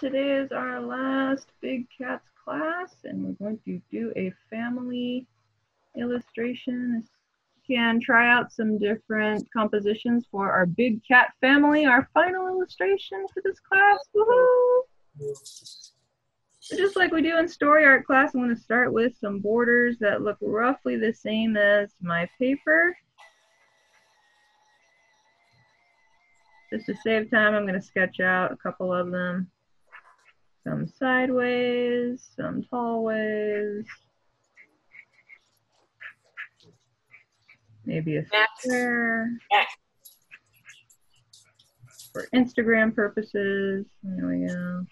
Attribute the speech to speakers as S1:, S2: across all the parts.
S1: today is our last Big Cats class, and we're going to do a family illustration. You can try out some different compositions for our Big Cat family, our final illustration for this class. Woohoo! So just like we do in story art class, I'm going to start with some borders that look roughly the same as my paper. Just to save time, I'm going to sketch out a couple of them. Some sideways, some tall ways. Maybe a square. For Instagram purposes, there we go.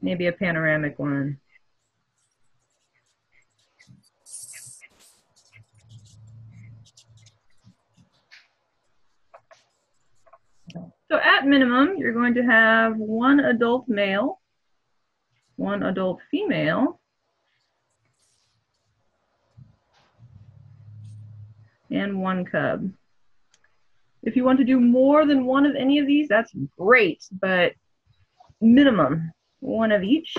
S1: Maybe a panoramic one. So at minimum, you're going to have one adult male, one adult female, and one cub. If you want to do more than one of any of these, that's great, but minimum one of each.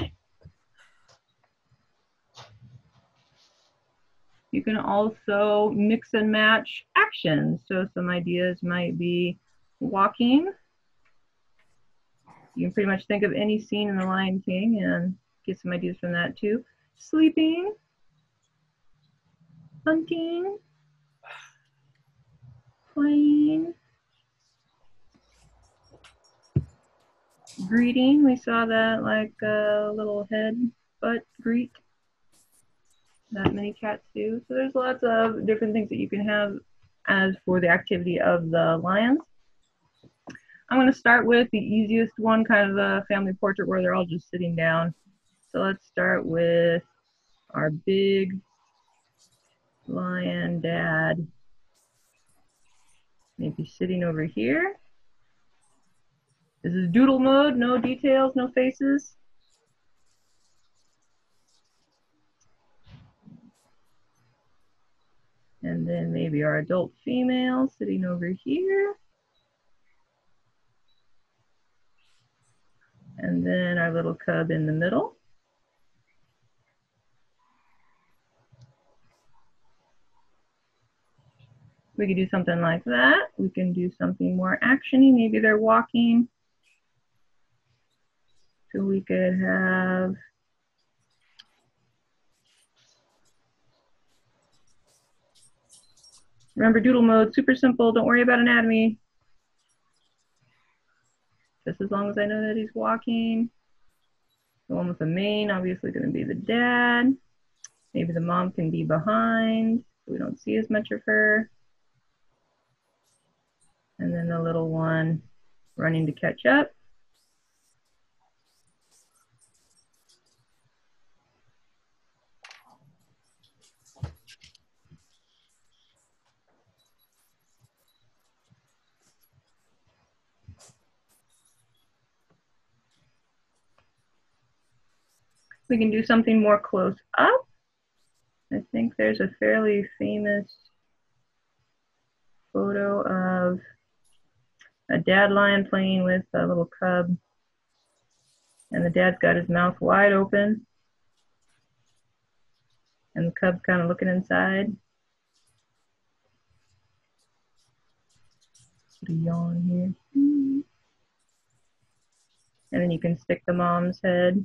S1: You can also mix and match actions. So some ideas might be walking. You can pretty much think of any scene in The Lion King and get some ideas from that too. Sleeping, hunting, playing, greeting. We saw that like a little head butt greet that many cats do. So there's lots of different things that you can have as for the activity of the lions. I'm going to start with the easiest one, kind of a family portrait where they're all just sitting down. So let's start with our big lion dad. Maybe sitting over here. This is doodle mode, no details, no faces. And then maybe our adult female sitting over here. And then our little cub in the middle. We could do something like that. We can do something more actiony. Maybe they're walking so we could have Remember doodle mode, super simple, don't worry about anatomy. Just as long as I know that he's walking. The one with the mane, obviously gonna be the dad. Maybe the mom can be behind, so we don't see as much of her. And then the little one running to catch up. We can do something more close up. I think there's a fairly famous photo of a dad lion playing with a little cub. And the dad's got his mouth wide open. And the cub's kind of looking inside. Put a yawn here. And then you can stick the mom's head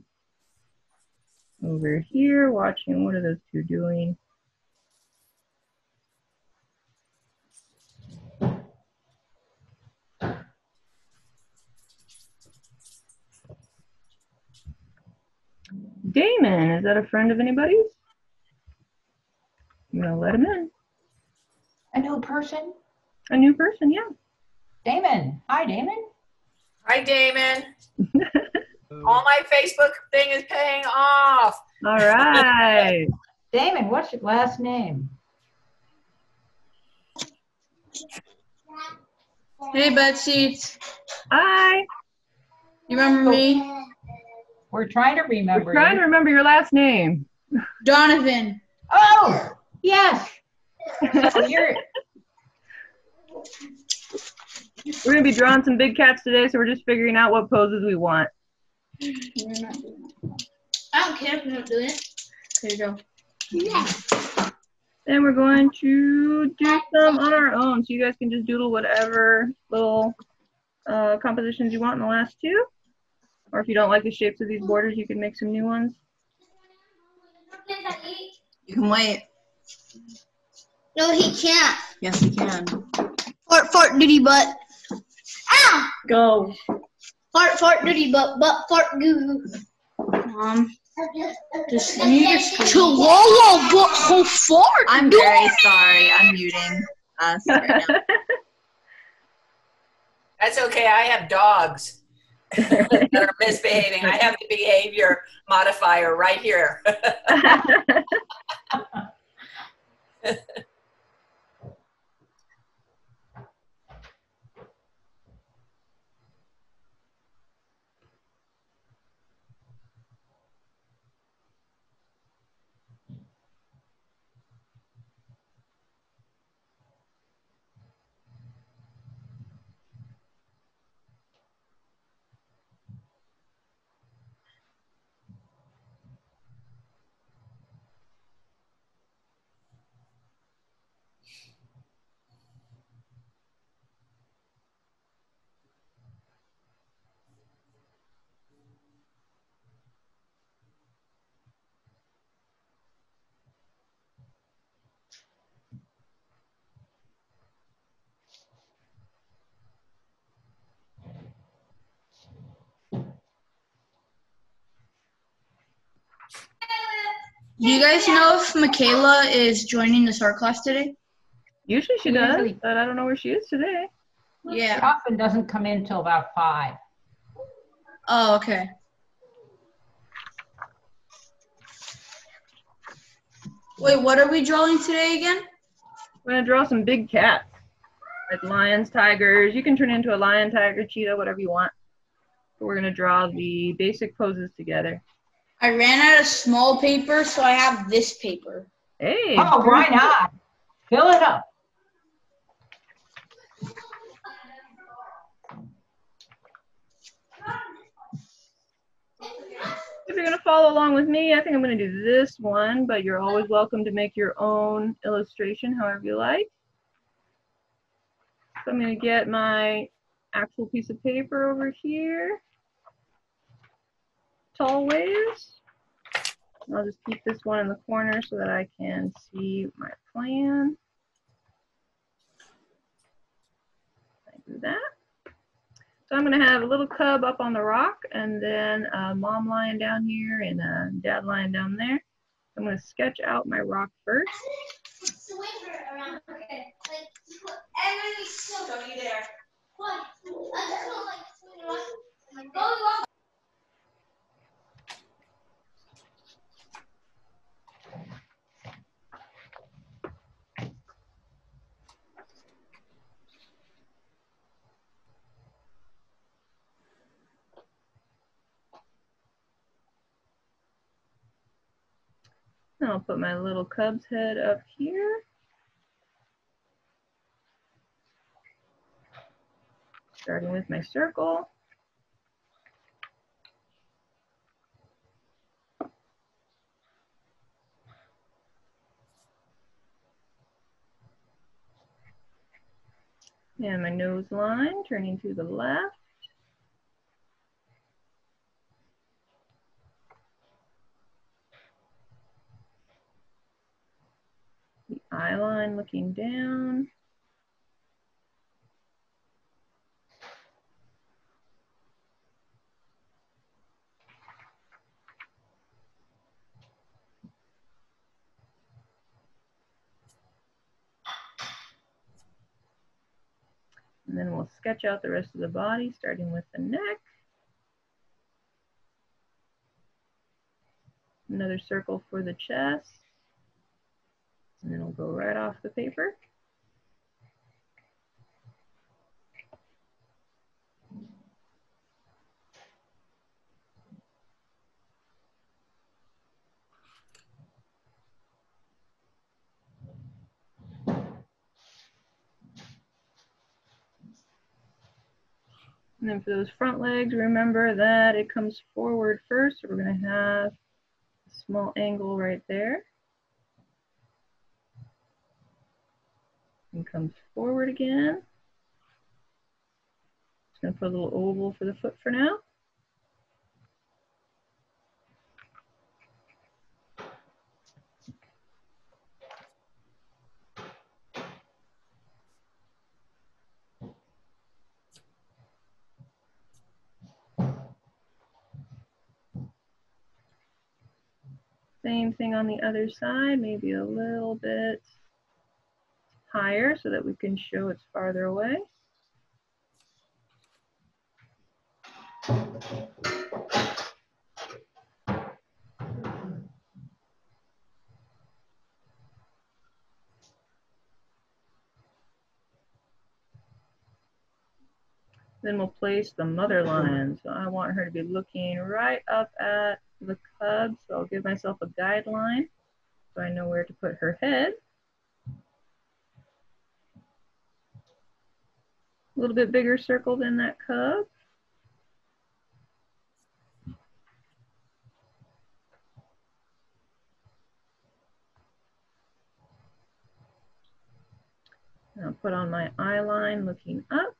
S1: over here watching what are those two doing. Damon, is that a friend of anybody's? I'm gonna let him in.
S2: A new person?
S1: A new person, yeah.
S2: Damon. Hi, Damon.
S3: Hi, Damon. All my Facebook thing is paying off.
S1: All right.
S2: Damon, what's your last name?
S4: Hey, Betsy.
S1: Hi.
S4: You remember me?
S2: We're trying to remember
S1: We're trying
S2: you.
S1: to remember your last name.
S4: Donovan.
S2: Oh, yes. So you're
S1: We're gonna be drawing some big cats today, so we're just figuring out what poses we want.
S4: We're not doing that. I don't care if we don't do it. There you go.
S1: Then we're going to do some on our own, so you guys can just doodle whatever little uh, compositions you want in the last two. Or if you don't like the shapes of these borders, you can make some new ones.
S5: You can wait.
S6: No, he can't.
S5: Yes, he can.
S6: Fart, fart, diddy butt. Ow!
S4: Go.
S6: Fart, fart, diddy butt, butt, fart, goo.
S4: Mom, just mute your screen.
S6: Chihuahua, butt, whole fart.
S5: I'm very sorry. I'm muting us right now.
S3: That's okay. I have dogs that are misbehaving. I have the behavior modifier right here.
S4: Do you guys know if Michaela is joining this art class today?
S1: Usually she does,
S2: Usually.
S1: but I don't know where she is today.
S2: She
S4: Yeah.
S2: often doesn't come in till about five.
S4: Oh, okay. Wait, what are we drawing today again?
S1: We're gonna draw some big cats, like lions, tigers. You can turn into a lion, tiger, cheetah, whatever you want. But we're gonna draw the basic poses together.
S4: I ran out of small paper, so I have this paper.
S1: Hey.
S2: Oh, why not? Fill it up.
S1: If you're gonna follow along with me, I think I'm gonna do this one, but you're always welcome to make your own illustration, however you like. So I'm gonna get my actual piece of paper over here. Tall. I'll just keep this one in the corner so that I can see my plan. I do that. So I'm gonna have a little cub up on the rock and then uh, mom lying down here and uh, dad lying down there. I'm gonna sketch out my rock first. And I'll put my little cub's head up here. Starting with my circle. And my nose line turning to the left. The eye line looking down. And then we'll sketch out the rest of the body, starting with the neck. Another circle for the chest. And we'll go right off the paper. And then for those front legs, remember that it comes forward first. So we're going to have a small angle right there. And comes forward again. Just to put a little oval for the foot for now. Same thing on the other side, maybe a little bit higher so that we can show it's farther away. Then we'll place the mother lion. So I want her to be looking right up at the cub. So I'll give myself a guideline so I know where to put her head. A little bit bigger circle than that. And I'll put on my eye line looking up.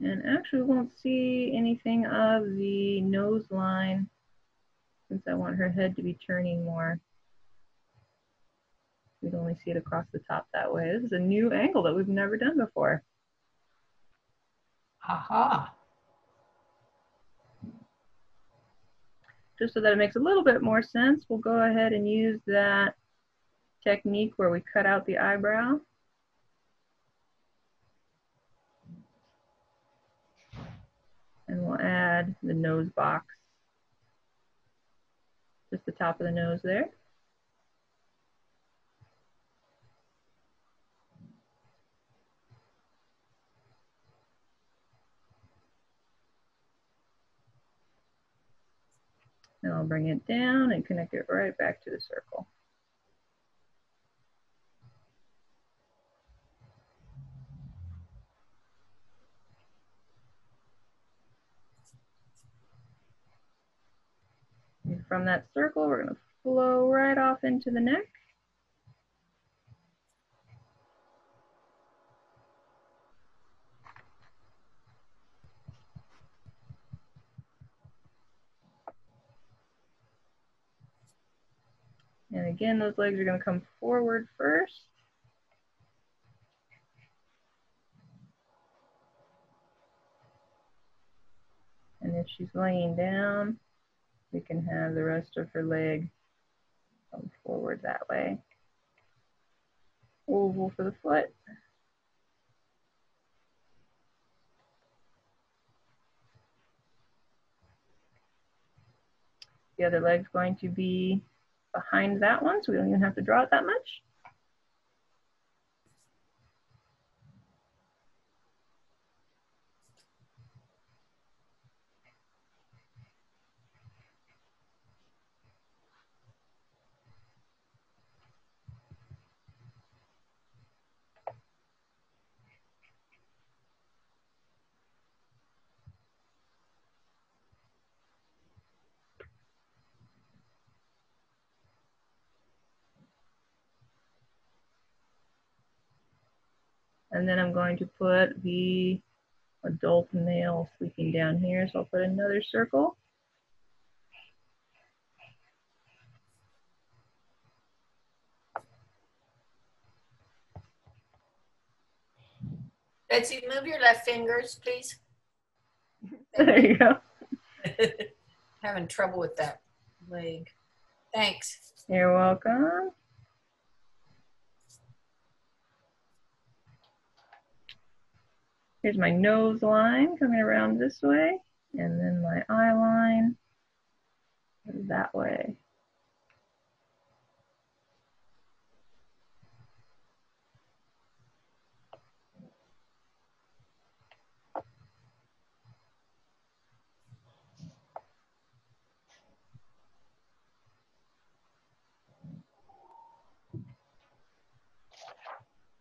S1: And actually we won't see anything of the nose line since I want her head to be turning more. We'd only see it across the top that way. This is a new angle that we've never done before.
S2: Aha.
S1: Just so that it makes a little bit more sense, we'll go ahead and use that technique where we cut out the eyebrow. And we'll add the nose box. Just the top of the nose there. And I'll bring it down and connect it right back to the circle. And from that circle, we're going to flow right off into the neck. And again, those legs are going to come forward first. And if she's laying down, we can have the rest of her leg come forward that way. Oval for the foot. The other leg's going to be behind that one, so we don't even have to draw it that much. And then I'm going to put the adult male sleeping down here. So I'll put another circle.
S3: Betsy, move your left fingers, please.
S1: There you go.
S3: Having trouble with that leg. Thanks.
S1: You're welcome. Here's my nose line coming around this way, and then my eye line that way.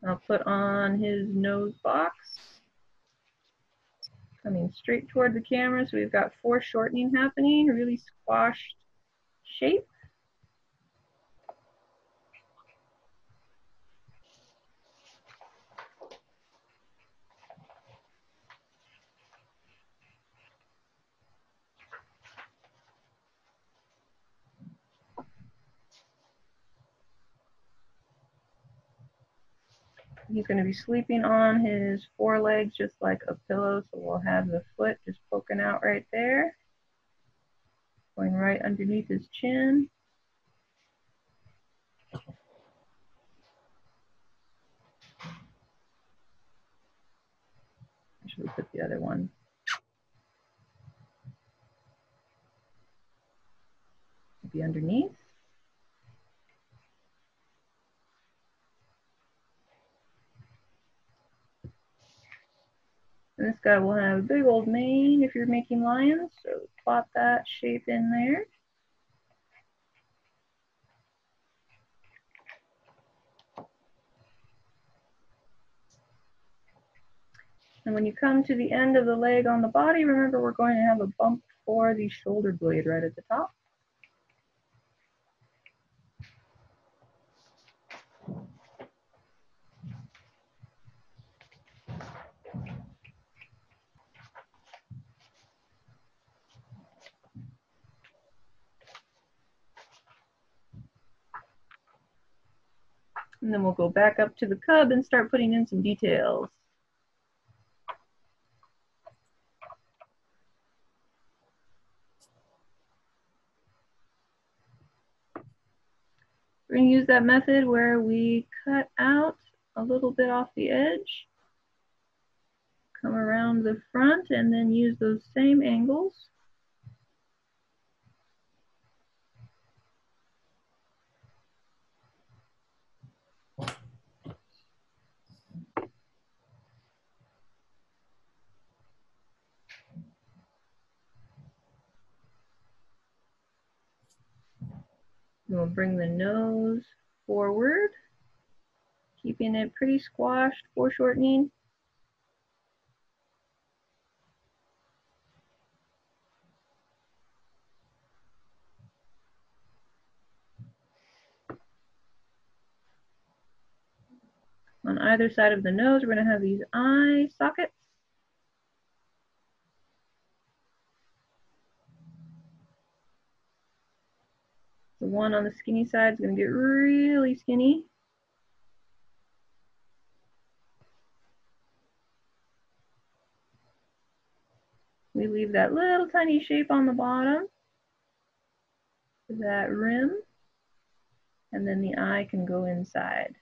S1: I'll put on his nose box. Coming straight toward the camera, so we've got foreshortening happening, really squashed shape. He's going to be sleeping on his forelegs just like a pillow, so we'll have the foot just poking out right there, going right underneath his chin. Should we put the other one. Be underneath. This guy will have a big old mane if you're making lions, so plot that shape in there. And when you come to the end of the leg on the body, remember we're going to have a bump for the shoulder blade right at the top. And then we'll go back up to the cub and start putting in some details. We're going to use that method where we cut out a little bit off the edge, come around the front, and then use those same angles. We'll bring the nose forward, keeping it pretty squashed, foreshortening. On either side of the nose, we're going to have these eye sockets. The one on the skinny side is going to get really skinny. We leave that little tiny shape on the bottom, that rim, and then the eye can go inside.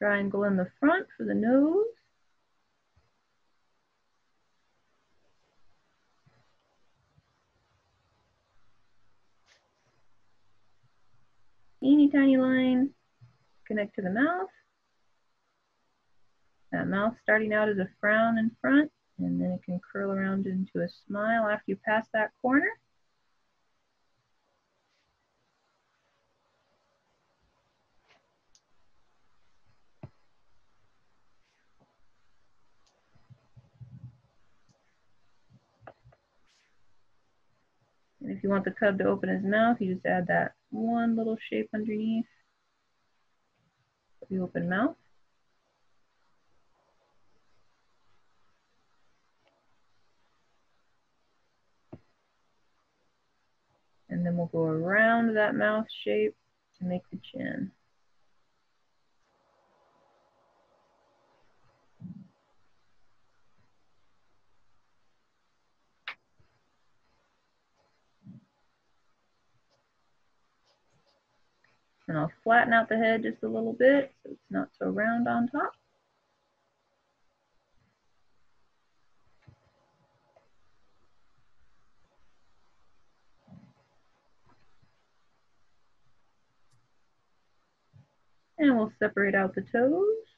S1: Triangle in the front for the nose. Teeny tiny line, connect to the mouth. That mouth starting out as a frown in front, and then it can curl around into a smile after you pass that corner. If you want the cub to open his mouth, you just add that one little shape underneath the open mouth. And then we'll go around that mouth shape to make the chin. And I'll flatten out the head just a little bit so it's not so round on top. And we'll separate out the toes.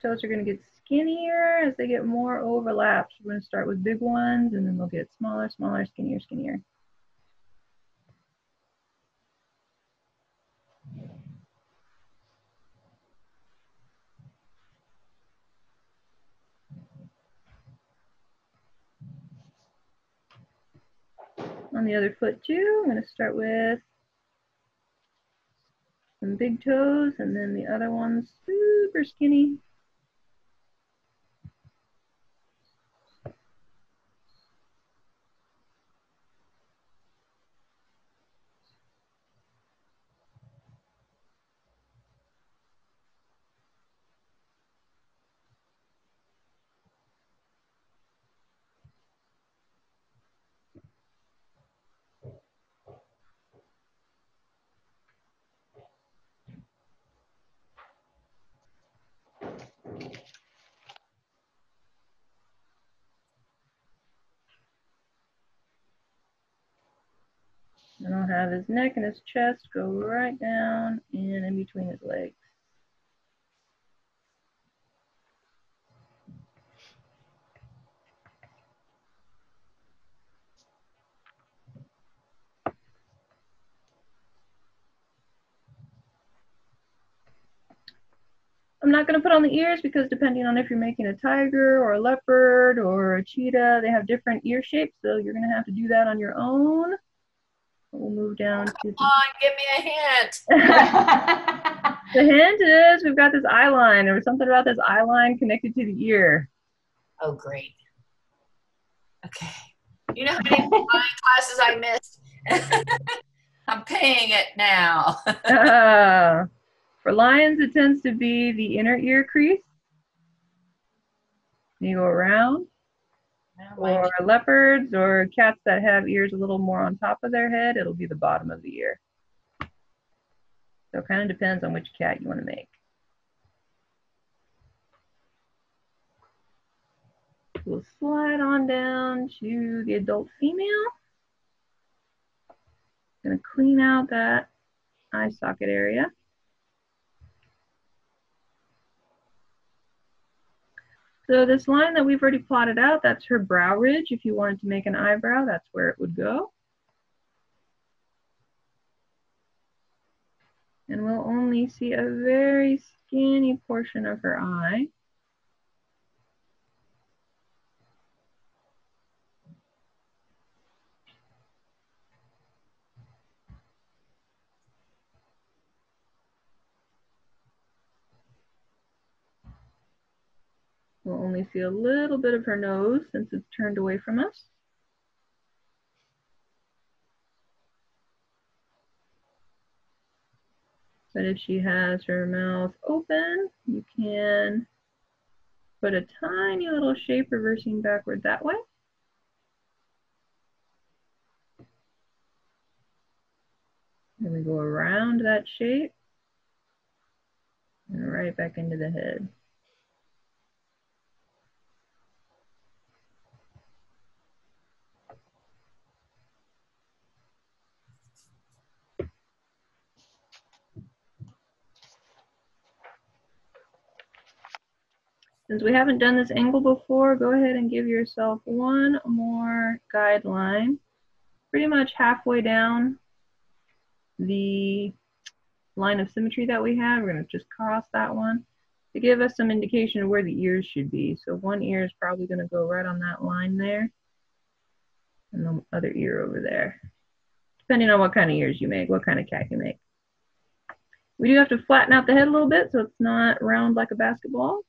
S1: Toes are going to get skinnier as they get more overlaps. We're going to start with big ones and then they'll get smaller, smaller, skinnier, skinnier. On the other foot too, I'm going to start with some big toes and then the other one's super skinny. And I'll have his neck and his chest go right down and in between his legs. I'm not going to put on the ears because depending on if you're making a tiger or a leopard or a cheetah, they have different ear shapes. So you're going to have to do that on your own. We'll move down to
S3: Come
S1: the,
S3: on, give me a hint.
S1: the hint is we've got this eye line. There was something about this eye line connected to the ear.
S3: Oh, great. Okay. You know how many flying classes I missed? I'm paying it now.
S1: Uh, for lions, it tends to be the inner ear crease. You go around. Or leopards or cats that have ears a little more on top of their head, it'll be the bottom of the ear. So it kind of depends on which cat you want to make. We'll slide on down to the adult female. Gonna clean out that eye socket area. So this line that we've already plotted out, that's her brow ridge. If you wanted to make an eyebrow, that's where it would go. And we'll only see a very skinny portion of her eye. We'll only see a little bit of her nose since it's turned away from us. But if she has her mouth open, you can put a tiny little shape reversing backward that way. Then we go around that shape and right back into the head. Since we haven't done this angle before, go ahead and give yourself one more guideline. Pretty much halfway down the line of symmetry that we have, we're going to just cross that one to give us some indication of where the ears should be. So one ear is probably going to go right on that line there, and the other ear over there, depending on what kind of ears you make, what kind of cat you make. We do have to flatten out the head a little bit so it's not round like a basketball.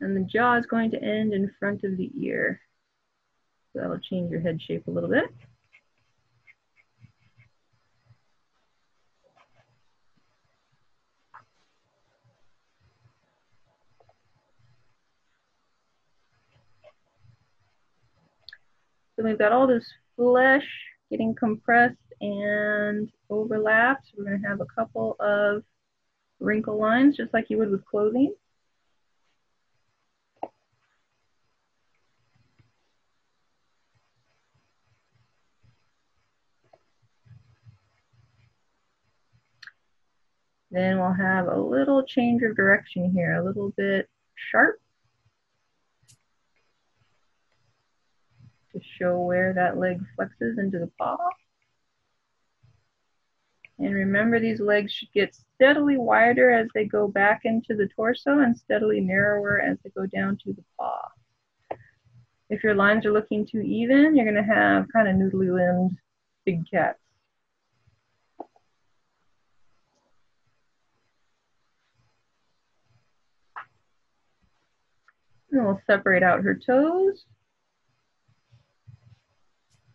S1: And the jaw is going to end in front of the ear. So that'll change your head shape a little bit. So we've got all this flesh getting compressed and overlaps. We're going to have a couple of wrinkle lines, just like you would with clothing. Then we'll have a little change of direction here, a little bit sharp to show where that leg flexes into the paw. And remember these legs should get steadily wider as they go back into the torso and steadily narrower as they go down to the paw. If your lines are looking too even, you're gonna have kind of noodly limbed big cats. And we'll separate out her toes.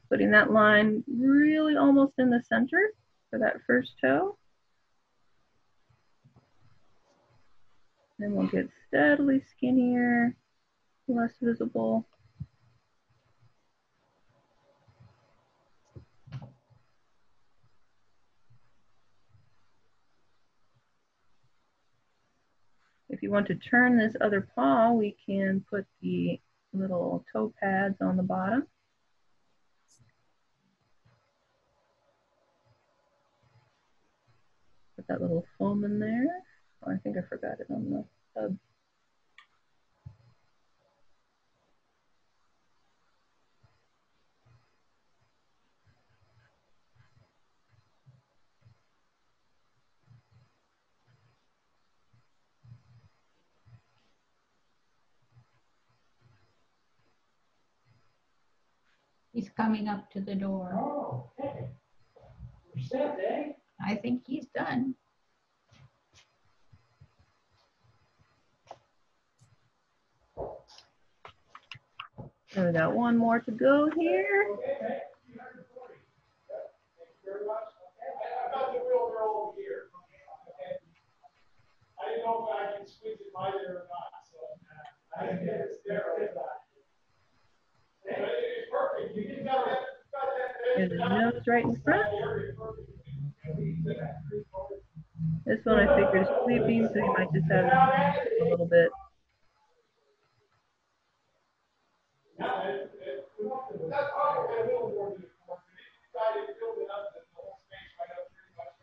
S1: Putting that line really almost in the center for that first toe. Then we'll get steadily skinnier, less visible. If you want to turn this other paw, we can put the little toe pads on the bottom. Put that little foam in there. Oh, I think I forgot it on the
S2: He's coming up to the door.
S7: Oh, okay. We're set, eh?
S2: I think he's done.
S1: So we got one more to go here.
S7: Okay, okay. 240. Yep, Thank you very much. Okay, I- I've got the wheelbarrow over here. Okay. I didn't know if I can squeeze it by there or not, so. uh, I didn't get it there or not. Anyway, it's perfect. You can got that, got that.
S1: There's nose right in front. This one I figured is sleeping, so you might just have a little bit.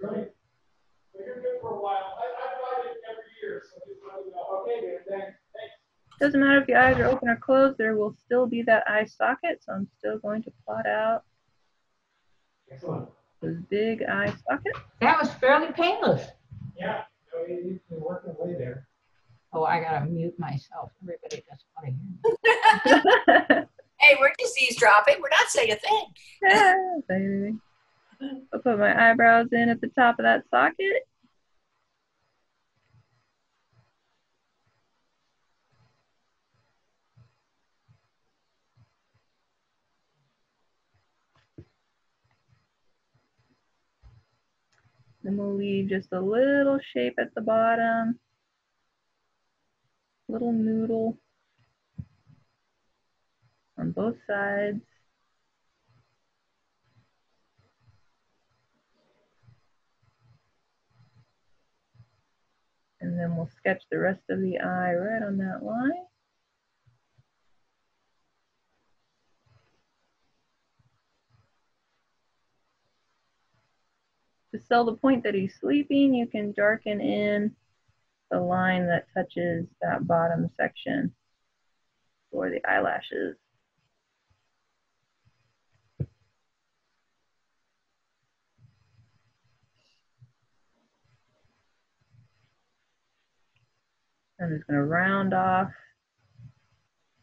S7: But you're good for a while. I, I it every year, so just let me know. Okay, thanks, thanks.
S1: Doesn't matter if the eyes are open or closed, there will still be that eye socket, so I'm still going to plot out
S7: Excellent.
S1: those big eye sockets.
S2: That was fairly painless.
S7: Yeah, so you, you're working away there.
S2: Oh, I gotta mute myself. Everybody just want to hear me.
S3: Hey, we're just eavesdropping. We're not saying a thing.
S1: Yeah, baby. I'll put my eyebrows in at the top of that socket. Then we'll leave just a little shape at the bottom. Little noodle on both sides. And then we'll sketch the rest of the eye right on that line. Sell the point that he's sleeping, you can darken in the line that touches that bottom section for the eyelashes. I'm just gonna round off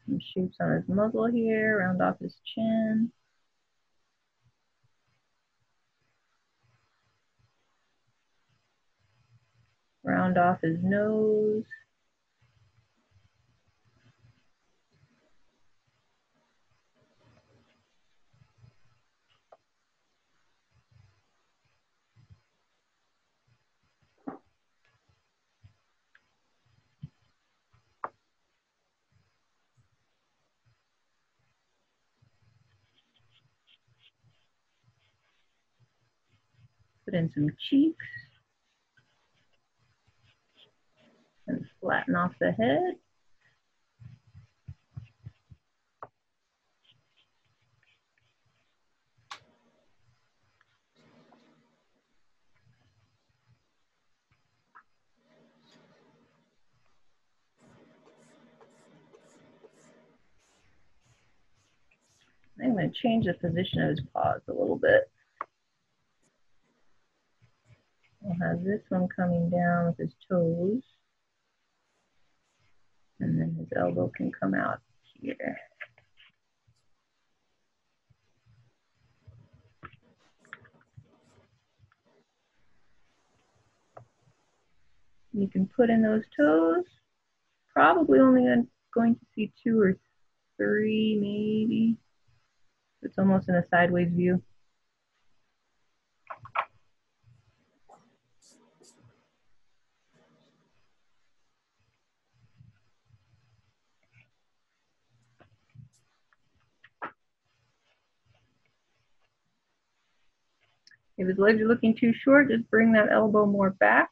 S1: some shapes on his muzzle here, round off his chin. Round off his nose. Put in some cheeks. flatten off the head. I'm going to change the position of his paws a little bit. We'll have this one coming down with his toes. And then his elbow can come out here. You can put in those toes. Probably only going- to see two or three, maybe. It's almost in a sideways view. If his legs are looking too short, just bring that elbow more back.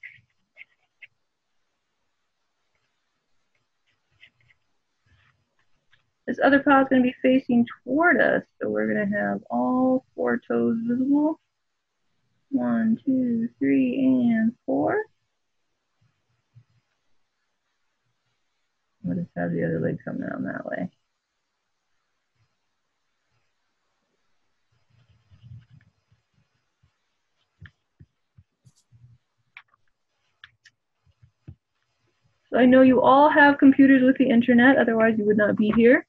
S1: This other paw is going to be facing toward us, so we're going to have all four toes visible. One, two, three, and four. We'll just have the other leg come down that way. So I know you all have computers with the internet, otherwise you would not be here.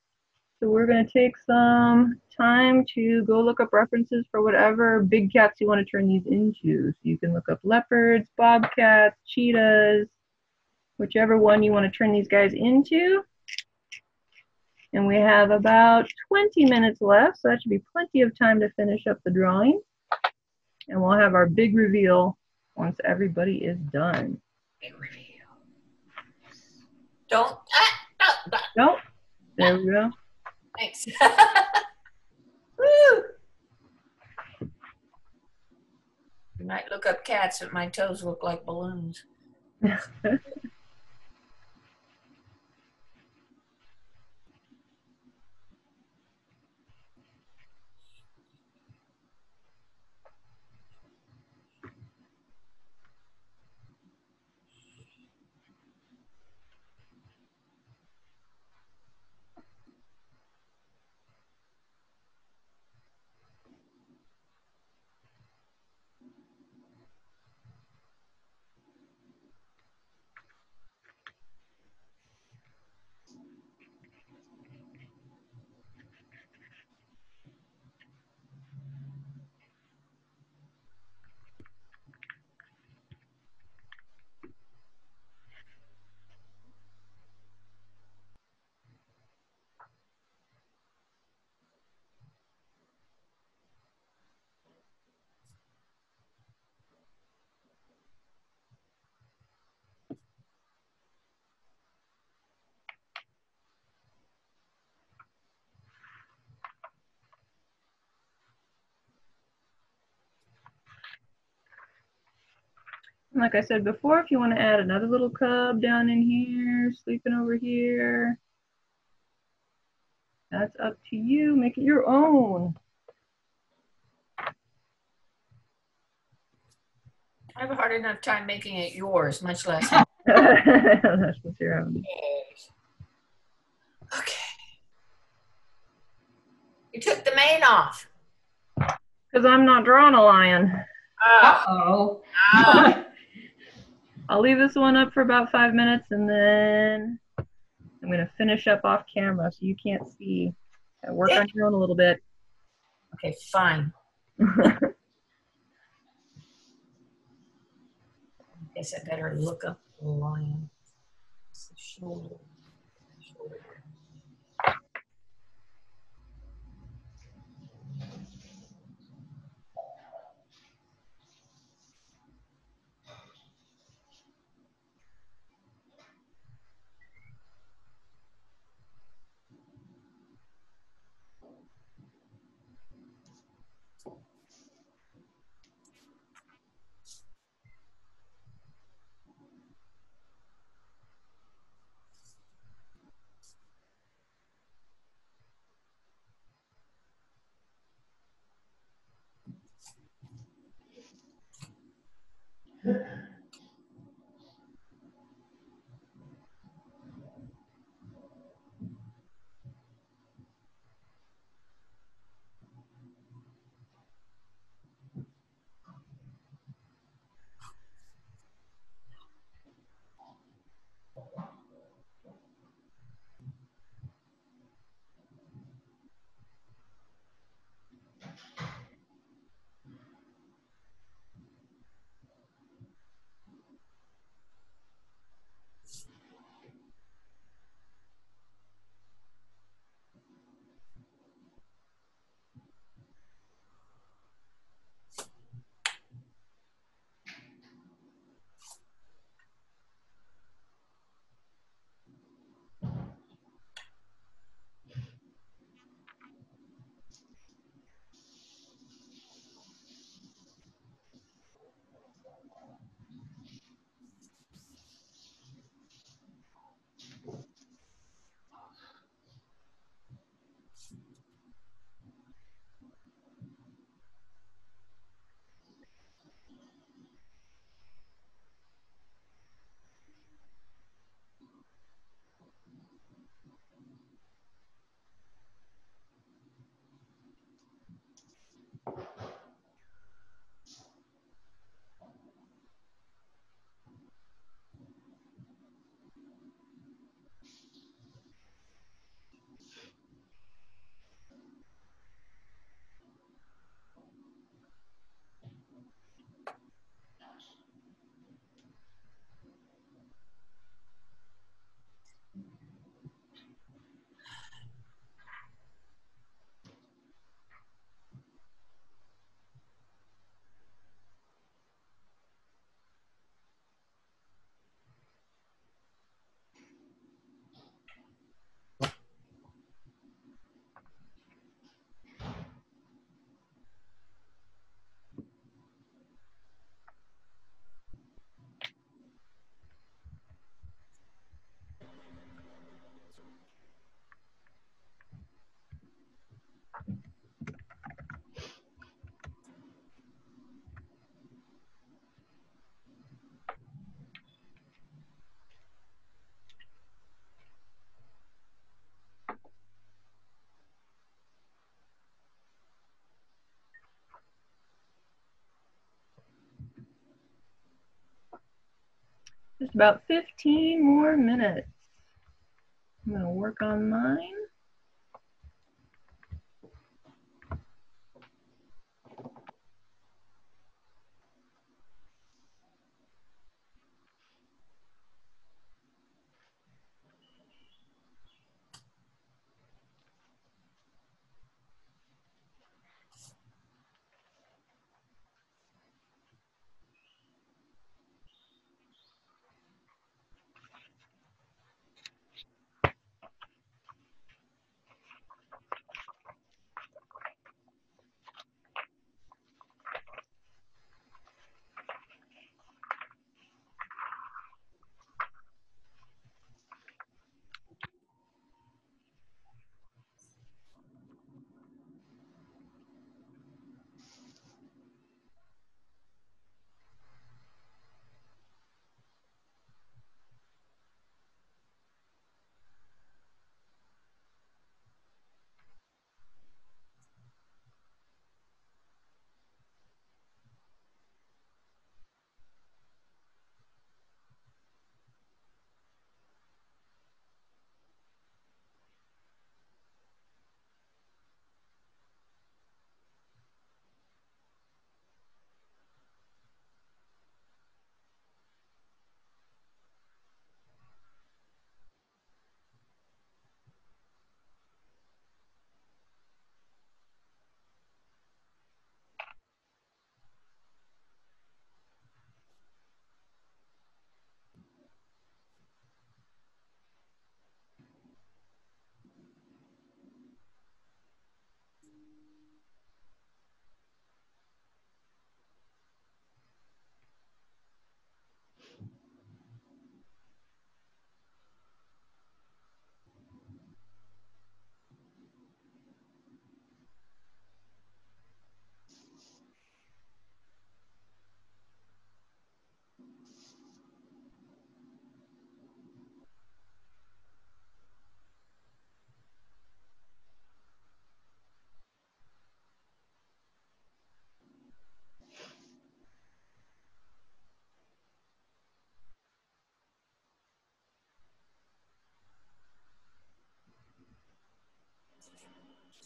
S1: So we're going to take some time to go look up references for whatever big cats you want to turn these into. So you can look up leopards, bobcats, cheetahs, whichever one you want to turn these guys into. And we have about 20 minutes left, so that should be plenty of time to finish up the drawing. And we'll have our big reveal once everybody is done.
S3: Big reveal. Don't. Ah, no, no.
S1: Nope. There we go.
S3: Thanks. Woo! You might look up cats, but my toes look like balloons.
S1: Like I said before, if you want to add another little cub down in here, sleeping over here, that's up to you. Make it your own.
S3: I have a hard enough time making it yours, much less.
S1: that's what you're having.
S3: okay. You took the mane off.
S1: Because I'm not drawing a lion.
S2: Uh-oh.
S1: I'll leave this one up for about five minutes and then I'm going to finish up off camera so you can't see. Work on your own a little bit.
S3: Okay, fine. I Guess I better look up the lion. It's the. Shoulder.
S1: Just about 15 more minutes. I'm going to work on mine.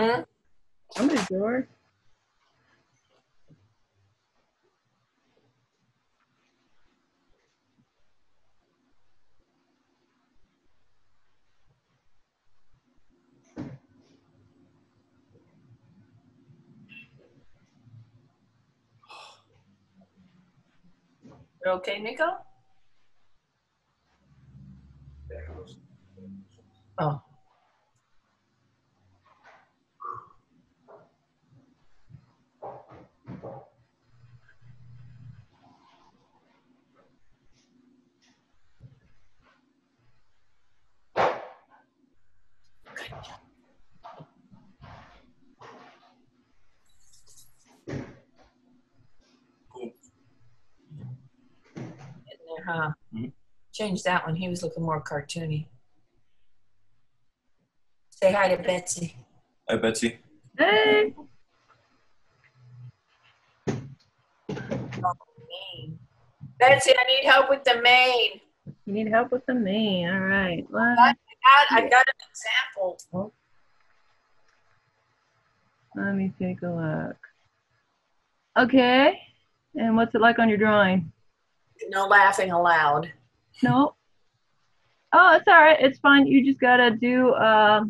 S3: Hmm?
S1: Somebody's door.
S3: You okay, Nico? Oh. Huh?
S8: Mhm.
S3: Change that one. He was looking more cartoony. Say hi to Betsy.
S8: Hi, Betsy.
S1: Hey,
S3: Maine. Betsy, I need help with the mane.
S1: you need help with the mane. All right. Let,
S3: I got, I got an example.
S1: let me take a look. Okay. And what's it like on your drawing?
S3: No laughing aloud.
S1: No. Oh, it's all right. It's fine. You just gotta do uh,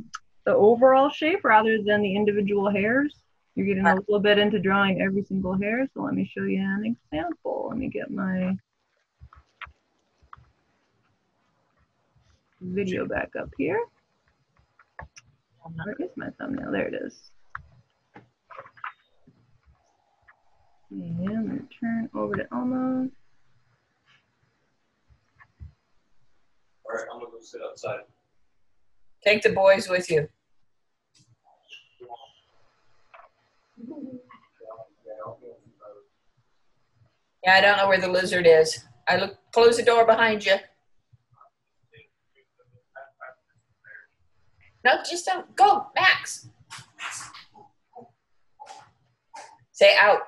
S1: the overall shape rather than the individual hairs. You're getting a little bit into drawing every single hair, so let me show you an example. Let me get my video back up here. Where is my thumbnail? There it is. And turn over to Elmo.
S8: All right, I'm gonna go sit outside.
S3: Take the boys with you. Yeah, I don't know where the lizard is. I look. Close the door behind you. No, just don't go, Max. Say out.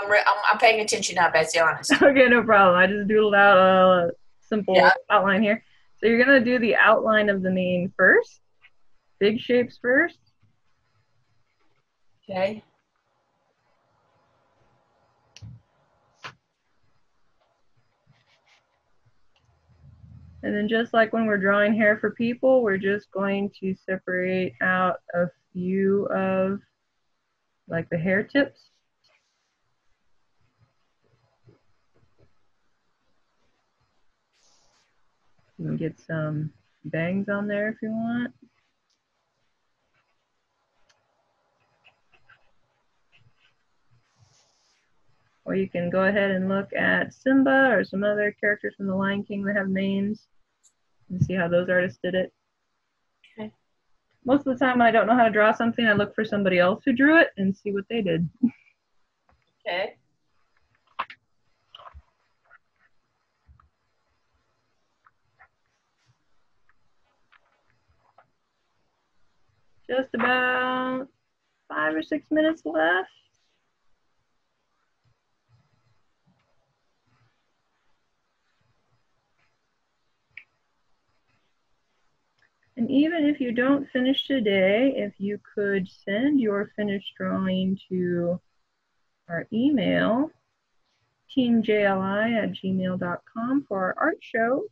S3: I'm, re- I'm, I'm paying attention now, Betsy. Honest.
S1: Okay, no problem. I just doodled out a simple
S3: Yeah.
S1: outline here. So you're gonna do the outline of the name first. Big shapes first.
S3: Okay.
S1: And then just like when we're drawing hair for people, we're just going to separate out a few of like the hair tips. You can get some bangs on there if you want. Or you can go ahead and look at Simba or some other characters from The Lion King that have names and see how those artists did it.
S3: Okay.
S1: Most of the time, when I don't know how to draw something, I look for somebody else who drew it and see what they did.
S3: Okay.
S1: Just about five or six minutes left. And even if you don't finish today, if you could send your finished drawing to our email, teamjli at gmail.com for our art show.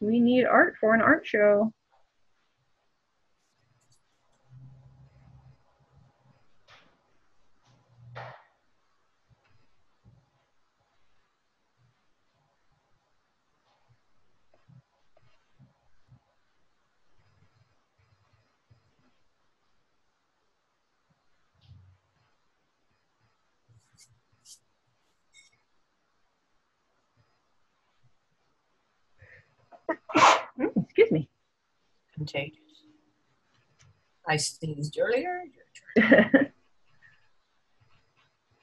S1: We need art for an art show. Excuse me.
S3: Contagious. I sneezed earlier.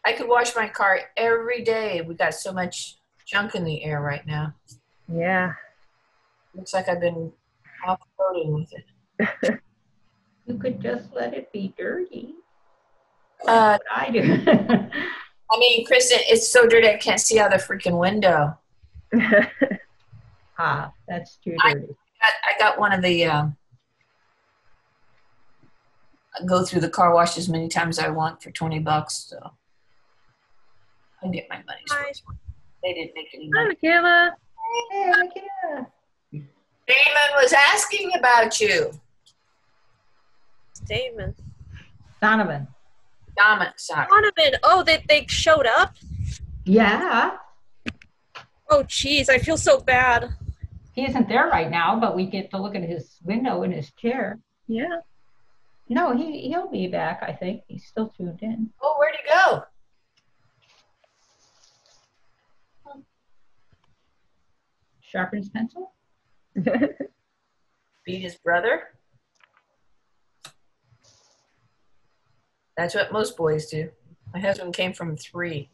S3: I could wash my car every day. We got so much junk in the air right now.
S1: yeah.
S3: Looks like I've been off-roading with it.
S2: You could just let it be dirty.
S3: Uh,
S2: I do.
S3: I mean, Kristen, it's so dirty I can't see out the freaking window.
S2: ah, that's too dirty.
S3: I, I got one of the. Um, I go through the car wash as many times as I want for twenty bucks, so I get my money's worth. They didn't make any
S1: Hi,
S3: money.
S1: Michaela.
S2: Hey, look at
S3: Damon was asking about you.
S9: Damon.
S2: Donovan.
S3: Domin, sorry.
S9: Donovan. Oh, they, they showed up?
S2: Yeah,
S9: Oh, jeez. I feel so bad.
S2: He isn't there right now, but we get to look at his window in his chair.
S1: Yeah.
S2: No, he he'll be back. I think he's still tuned in.
S3: Oh, where'd he go?
S2: Sharpens pencil.
S3: Beat his brother. That's what most boys do. My husband came from three.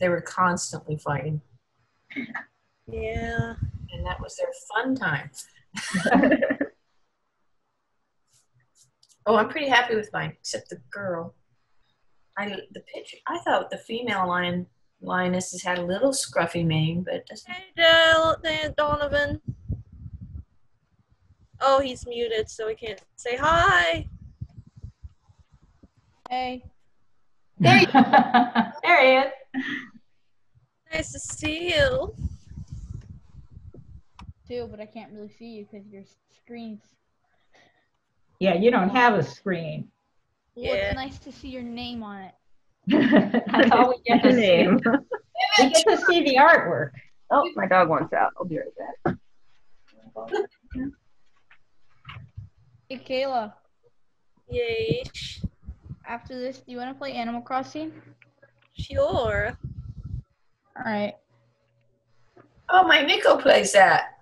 S3: They were constantly fighting,
S9: Yeah.
S3: and that was their fun time. Oh, I'm pretty happy with mine, except the girl. I the picture. I thought the female lion lioness has had a little scruffy mane, but it doesn't.
S9: Hey, Del- hey, Donovan. Oh, he's muted, so he can't say hi.
S4: Hey.
S2: There, there he is.
S9: Nice to see you.
S4: Too, but I can't really see you because your screen's.
S2: Yeah, you don't have a screen.
S4: Well,
S9: Yeah.
S4: it's nice to see your name on it.
S2: That's all we get to see.
S1: Name.
S2: We get to see the artwork.
S1: Oh, my dog wants out. I'll be right back.
S4: Hey, Kayla.
S9: Yay.
S4: After this, do you want to play Animal Crossing?
S9: Sure.
S4: All right.
S3: Oh, my Nico plays that.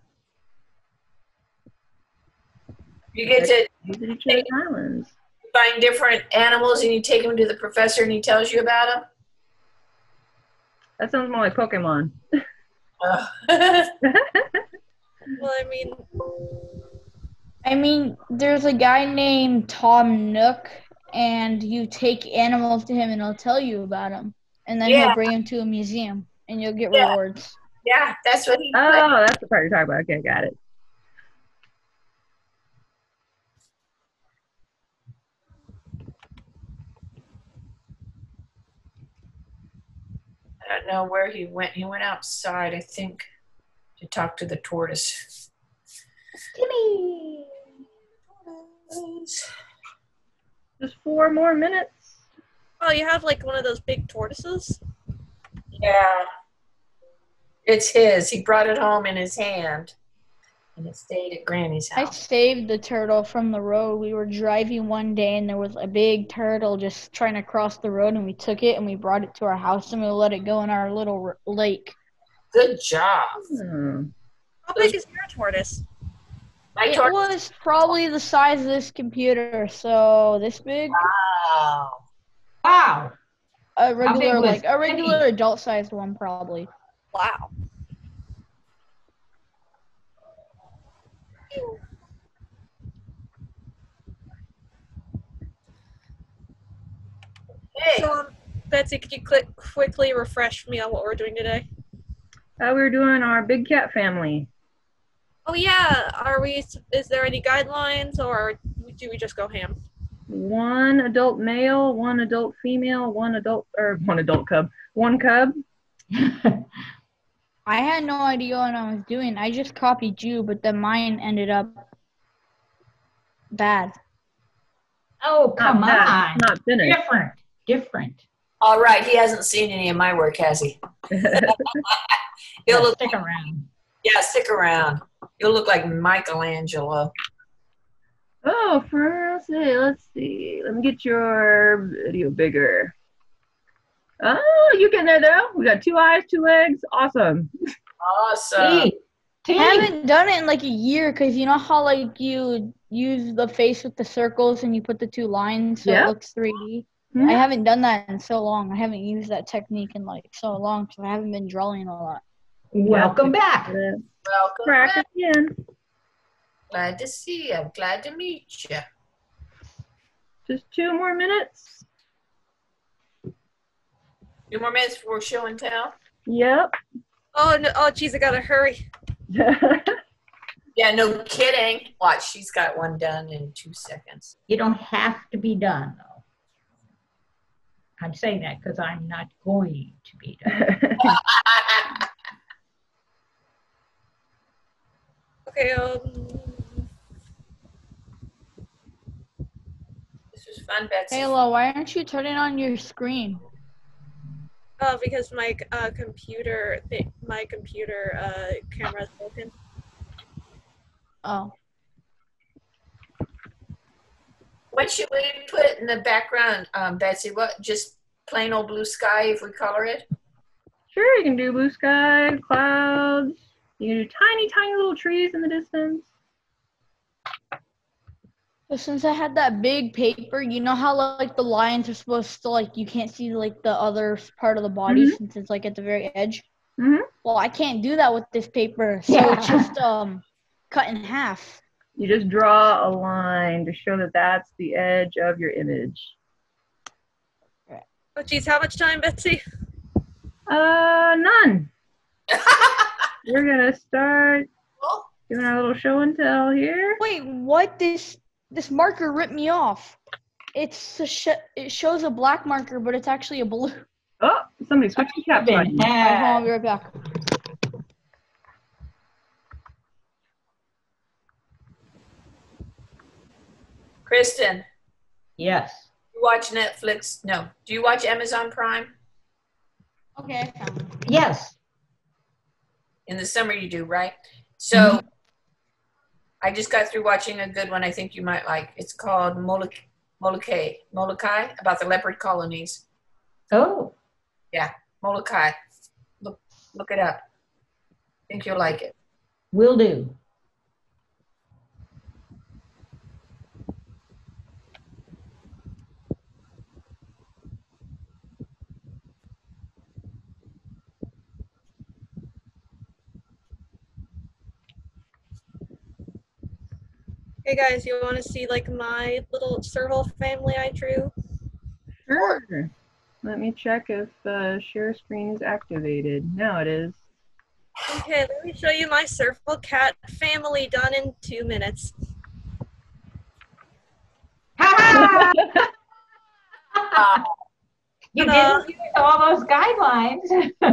S3: You get to
S1: Visit each islands.
S3: find different animals and you take them to the professor and he tells you about them.
S1: That sounds more like Pokemon.
S3: Oh.
S9: Well, I mean,
S4: I mean, there's a guy named Tom Nook, and you take animals to him, and he'll tell you about them, and then
S3: Yeah.
S4: he'll bring them to a museum, and you'll get
S3: Yeah.
S4: rewards.
S3: yeah, that's what he.
S1: Oh, that's the part you're talking about. Okay, got it.
S3: Don't know where he went. He went outside, I think, to talk to the tortoise. Timmy.
S1: Just four more minutes.
S9: oh, you have like one of those big tortoises?
S3: Yeah. It's his. He brought it home in his hand. And it stayed at Granny's house.
S4: I saved the turtle from the road. We were driving one day, and there was a big turtle just trying to cross the road, and we took it and we brought it to our house, and we let it go in our little r- lake.
S3: Good job.
S1: Hmm.
S9: How big is your tortoise?
S3: My
S4: It
S3: tortoise.
S4: was probably the size of this computer, so this big.
S3: Wow.
S2: Wow.
S4: A regular, like a regular adult-sized one, probably.
S9: Wow.
S3: Hey.
S9: So, um, Betsy, could you click, quickly refresh me on what we're doing today?
S1: Uh, we were doing our big cat family.
S9: Oh yeah, are we? Is there any guidelines, or do we just go ham?
S1: One adult male, one adult female, one adult or one adult cub, one cub.
S4: I had no idea what I was doing. I just copied you, but then mine ended up bad.
S2: Oh, come
S1: not bad,
S2: on.
S1: not finished.
S2: Different. Different.
S3: All right. He hasn't seen any of my work, has he? He'll look.
S2: Stick around.
S3: Yeah, stick around. You'll look like Michelangelo.
S1: oh, for let's see, let's see. Let me get your video bigger. Oh, you getting there though? We got two eyes, two legs. Awesome.
S3: Awesome.
S2: T. T.
S4: I haven't done it in like a year because you know how like you use the face with the circles and you put the two lines so
S1: Yeah.
S4: it looks 3D.
S1: Mhm.
S4: I haven't done that in so long. I haven't used that technique in like so long, so I haven't been drawing a lot.
S2: Welcome back.
S3: Welcome.
S1: Practice
S3: back.
S1: again.
S3: Glad to see you. Glad to meet you.
S1: Just two more minutes.
S3: Two more minutes for show and tell.
S1: Yep.
S9: Oh no! Oh geez, I gotta hurry.
S3: Yeah, no kidding. Watch, she's got one done in two seconds.
S2: You don't have to be done, though. I'm saying that because I'm not going to be done.
S9: Okay. Um.
S3: This was fun, Betsy.
S4: Kayla, why aren't you turning on your screen?
S9: Oh, because my uh, computer, thi- my computer uh, camera's broken.
S4: Oh,
S3: What should we put in the background, um, Betsy? What? Just plain old blue sky if we color it?
S1: Sure, you can do blue sky, clouds. You can do tiny, tiny little trees in the distance.
S4: So since I had that big paper, you know how like the lines are supposed to like you can't see like the other part of the body
S1: Mhm.
S4: since it's like at the very edge.
S1: Mhm.
S4: Well, I can't do that with this paper, so
S2: Yeah.
S4: it's just um cut in half.
S1: You just draw a line to show that that's the edge of your image.
S9: Oh geez, how much time, Betsy?
S1: Uh, none. We're gonna start
S3: Oh,
S1: doing our little show and tell here.
S4: Wait, what? This this marker ripped me off. It's a sh- it shows a black marker, but it's actually a blue.
S1: Oh, Somebody switch the caps on.
S2: Been
S4: Alright, hold on, I'll be right back.
S3: Kristen,
S2: Yes.
S3: you watch Netflix? No. Do you watch Amazon Prime?
S4: Okay.
S2: Yes.
S3: In the summer, you do, right? So mm-hmm. I just got through watching a good one I think you might like. It's called Molokai, Molokai, about the leopard colonies.
S2: Oh, Yeah,
S3: Molokai. Look, look it up. I think you'll like it.
S2: will do.
S9: Hey guys, you want to see like my little circle family I drew?
S1: Sure. Let me check if uh, share screen is activated. Now it is.
S9: Okay, let me show you my circle cat family done in two minutes.
S2: Ha
S3: Uh,
S2: You didn't use all those guidelines.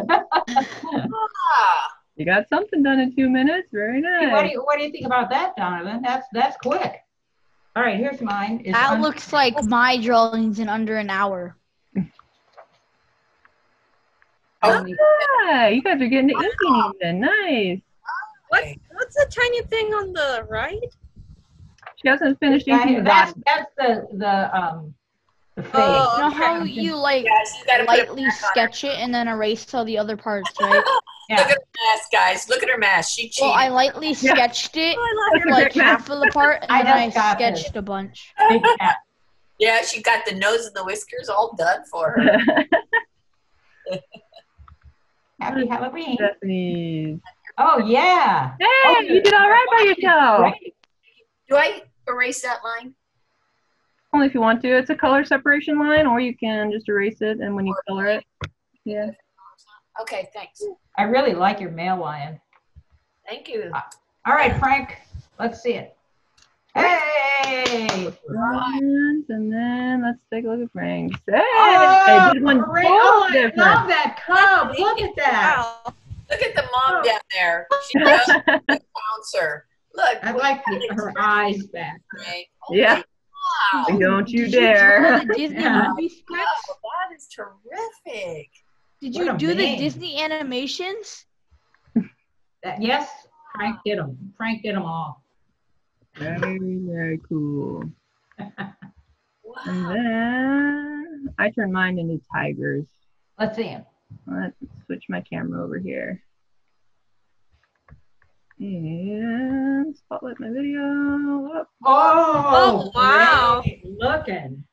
S3: ah,
S1: you got something done in two minutes. Very
S2: What do
S1: nice.
S2: you, what do you think about that, Donovan? That's, that's quick. All right, here's mine. It's
S4: That
S2: un-
S4: looks like my drawings in under an hour.
S2: only-
S1: Yeah, you guys are getting to eating even. Nice.
S9: What? What's the tiny thing on the right?
S1: She hasn't finished inking the
S2: That's, that's the, the, um, the face.
S9: Oh,
S4: You know how you like
S3: guys, you gotta put it
S4: lightly
S3: back on her.
S4: sketch it and then erase all the other parts, right?
S3: Look at her mask, guys. Look at her mask. She cheated.
S4: Well, I lightly
S1: Yeah.
S4: sketched it
S9: Oh, I love
S1: That's a
S9: your
S4: like half of the part and
S2: I
S4: then I
S2: just got this.
S4: sketched a bunch.
S2: Big cat.
S3: yeah, she got the nose and the whiskers all done for her.
S2: Happy Halloween.
S1: Stephanie's.
S2: Oh, yeah.
S1: Hey, oh, you did all right by yourself.
S3: Do I erase that line?
S1: Only if you want to. It's a color separation line, or you can just erase it and when you color it. Yeah.
S3: Okay, thanks.
S2: I really like your male lion.
S3: Thank you.
S2: Uh, all right, Frank, let's see it. Hey!
S1: And, and then let's take a look at Frank's. Hey,
S2: Oh,
S1: did one
S2: great.
S1: totally
S2: Oh, I
S1: different.
S2: love that cub. Look at that.
S9: Wow.
S3: Look at the mom oh. down there. She does the bouncer. Look.
S2: I like the, her eyes back.
S3: Frank.
S1: Yeah.
S3: Wow.
S1: Don't you
S4: Did you
S1: dare.
S4: do the Disney
S2: Yeah.
S4: movie scripts?
S3: Wow, oh, that is terrific.
S4: Did you
S2: a
S4: do the. Disney animations?
S2: That, yes, Frank did them. Frank did them all.
S1: Very, very cool. And
S3: Wow.
S1: then I turned mine into tigers.
S2: Let's see him.
S1: Let's switch my camera over here. And spotlight my video. Up.
S2: Oh,
S9: Oh, wow.
S2: great Looking.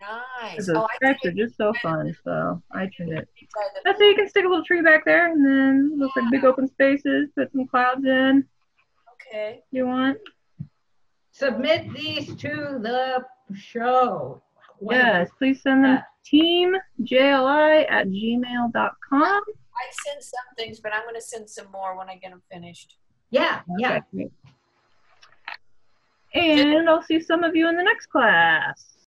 S3: Nice.
S1: Those
S3: Oh, I
S1: stripes are just so fun, so I turned it.
S3: it's by the-
S1: That's so you can stick a little tree back there and then looks like big open spaces, put some clouds in
S3: Okay.
S1: you want.
S2: Submit these to the show. What-
S1: Yes, please send them uh, teamjli at gmail.com.
S3: I sent some things, but I'm going to send some more when I get them finished.
S2: Yeah, yeah.
S1: Okay. And I'll see some of you in the next class.